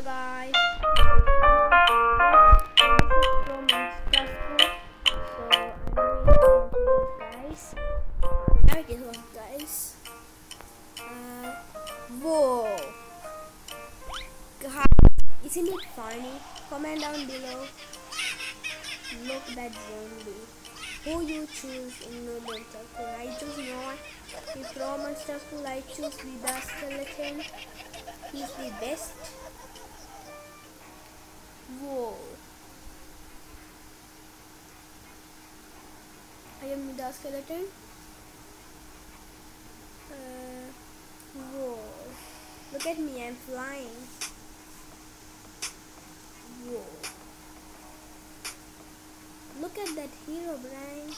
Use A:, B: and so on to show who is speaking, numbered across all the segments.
A: later, guys. I'm guys. There guys. Isn't it funny? Comment down below. Look that zombie. Who you choose in no monster school? I choose no one. In pro monster school, I choose the skeleton. He's the best. Whoa. I am the skeleton. Uh, whoa. Look at me, I'm flying. Whoa. Look at that Herobrine.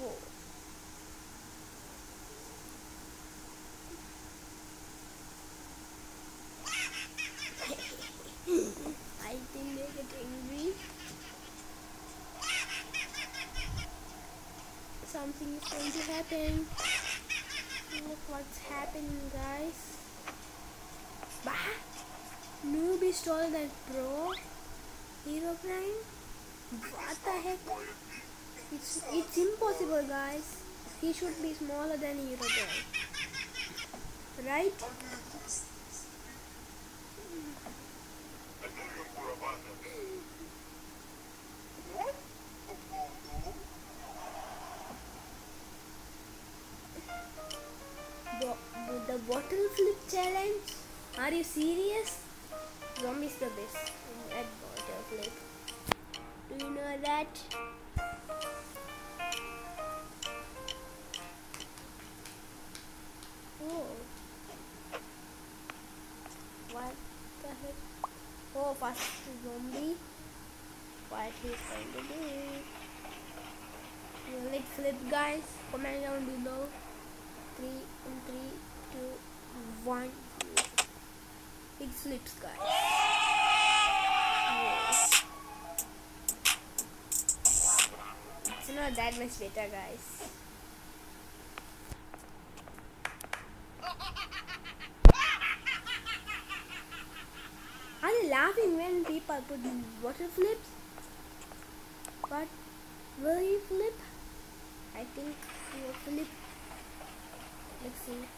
A: Whoa. I think they get angry. Something is going to happen. Look what's happening, guys. Bah! Newbie stole that bro. Herobrine. What the heck? It's it's impossible, guys. He should be smaller than Herobrine, right? The bottle flip challenge? Are you serious? Zombie's the best at bottle flip. Do you know that? Oh. What the heck? Oh, first zombie. What he's going to do? Will it flip, guys? Comment down below. Three and three, two, one. It flips, guys. It's not that much better, guys. Are you laughing when people put water flips? But will you flip? I think you will flip. Let's see.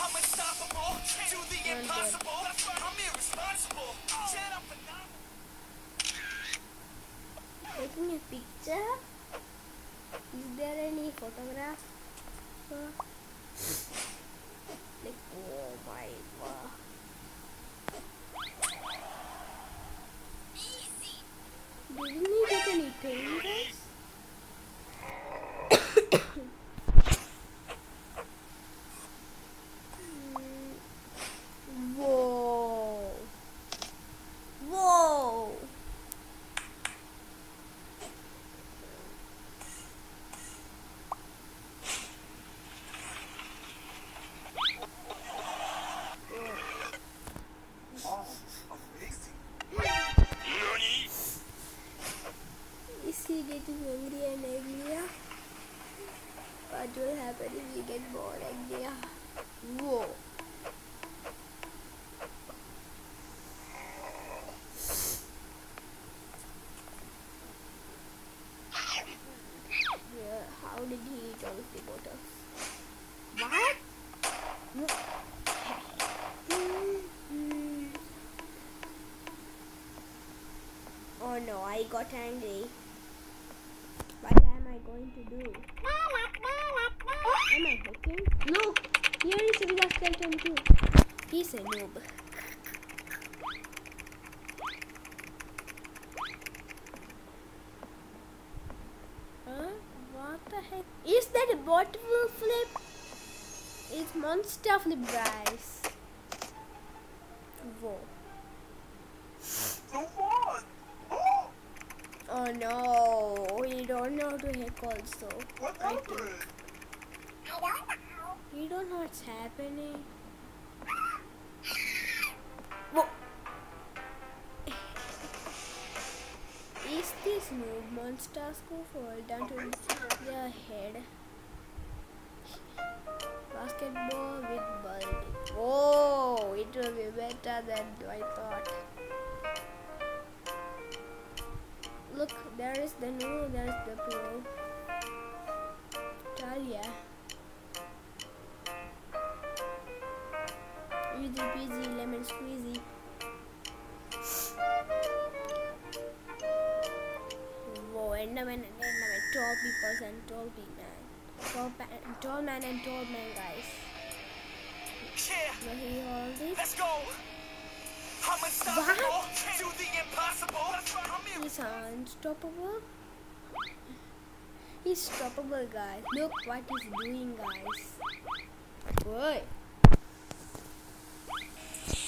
B: I'm unstoppable. Do the
A: I'm
B: impossible. I'm irresponsible. Oh. Set up phenomenal.
A: Taking a picture? Is there any photograph? Uh, like, oh my god. Didn't he get any pain, guys? Mm, Whoa. Whoa. Is he getting angry? What will happen if we get more angrier? Whoa. Yeah, how did he eat all the bottles? What? Oh no, I got angry. Going to do? Oh, am I hooking? Look, here is Wither Skeleton too. He's a noob. Huh? What the heck? Is that a bottle flip? It's monster flip, guys. Whoa.
B: Oh,
A: no, we don't know how to hack also.
B: what
A: I think.
B: happened?
A: You don't know what's happening. Whoa. Is this noob monsters go fall down to their head? Basketball with Baldi. Oh, it will be better than I thought. Look, there is the new, there is the pro. Talia. Easy peasy, lemon squeezy. Whoa, Enderman and Enderman, tall people and tall man. Tall, pa- tall man and tall man, guys.
B: Yeah,
A: Where he hold it?
B: let's go! I'm unstoppable! Do the impossible! I'm
A: He's unstoppable. He's stoppable, guys. Look what he's doing, guys. Boy.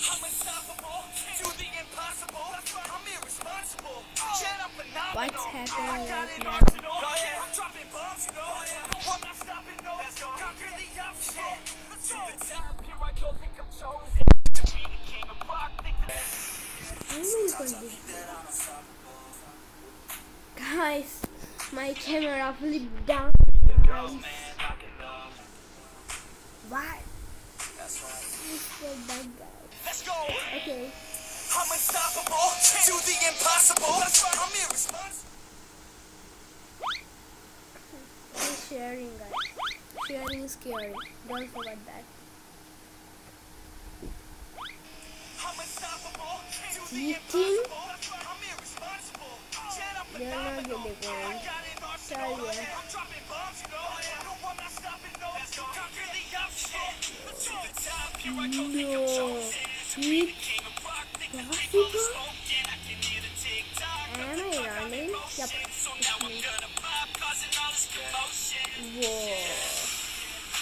B: I'm unstoppable. Do the impossible. I'm irresponsible. Yet I'm phenomenal.
A: What's happening right now?
B: I'm dropping bombs, you know. I'm not stopping, no. Conquer the obstacle. To the top, here I go, think I'm chosen. To be the king of rock, think that-
A: How are you going to do my camera flipped down. Guys. What?
B: Let's go.
A: Okay.
B: I'm unstoppable. Do the impossible. I'm irresponsible.
A: Sharing, guys. Sharing is scary. Don't forget that.
B: I'm unstoppable. Do the
A: Eating?
B: impossible. I'm irresponsible. No.
A: Am I.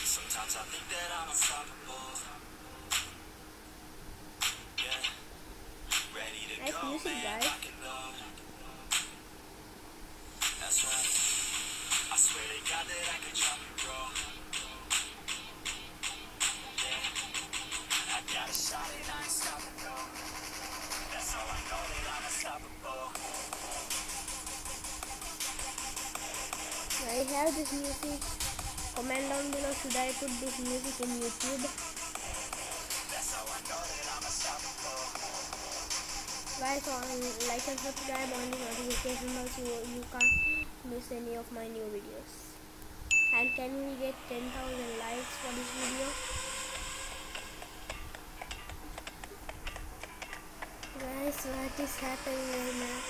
B: Sometimes I think that I'm unstoppable. Yeah. Ready to
A: Nice
B: go,
A: music,
B: man.
A: guys.
B: That's right. I swear to God that I could drop and roll. Yeah. I got a shot and I ain't stopping, no. That's how I know that I'm unstoppable.
A: I have this music. Comment down below should I put this music in YouTube? Guys, like and subscribe on the notification bell so you can't miss any of my new videos. And can we get 10,000 likes for this video? Guys, what is happening right now?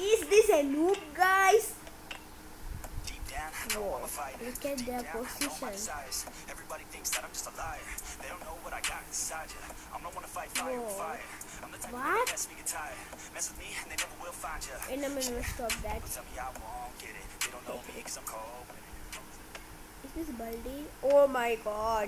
A: Is this a noob, guys?
B: Deep down, I don't
A: Whoa,
B: wanna fight.
A: look at
B: Deep
A: their
B: down, I know my
A: position.
B: Everybody thinks that I'm just a liar. They don't know what I got inside you. I'm one to fight fire with fire. I'm the type of
A: What?
B: that's me tired. Mess with me and they never will find you.
A: And I'm gonna stop that.
B: Tell me I won't get it. They don't know me cause I'm cold.
A: Is this Baldi? Oh my god.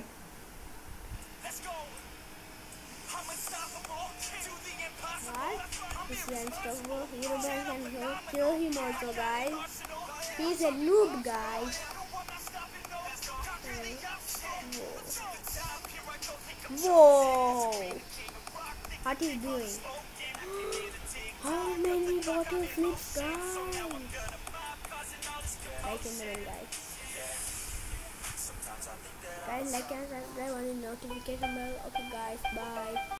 B: Let's go. I'm unstoppable. Do the impossible.
A: What? This is unstoppable. Hero can kill, kill him also, guys. He's a noob, guys. Whoa! What is doing? How many bottle flips, guys? Like in the one, guys. Guys, like and subscribe on the notification bell. Okay, guys, bye.